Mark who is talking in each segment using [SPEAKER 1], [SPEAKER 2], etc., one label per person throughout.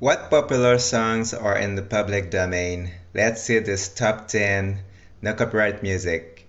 [SPEAKER 1] What popular songs are in the public domain? Let's see this top 10 no copyright music.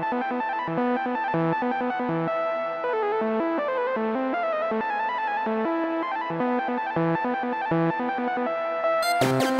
[SPEAKER 2] Thank you.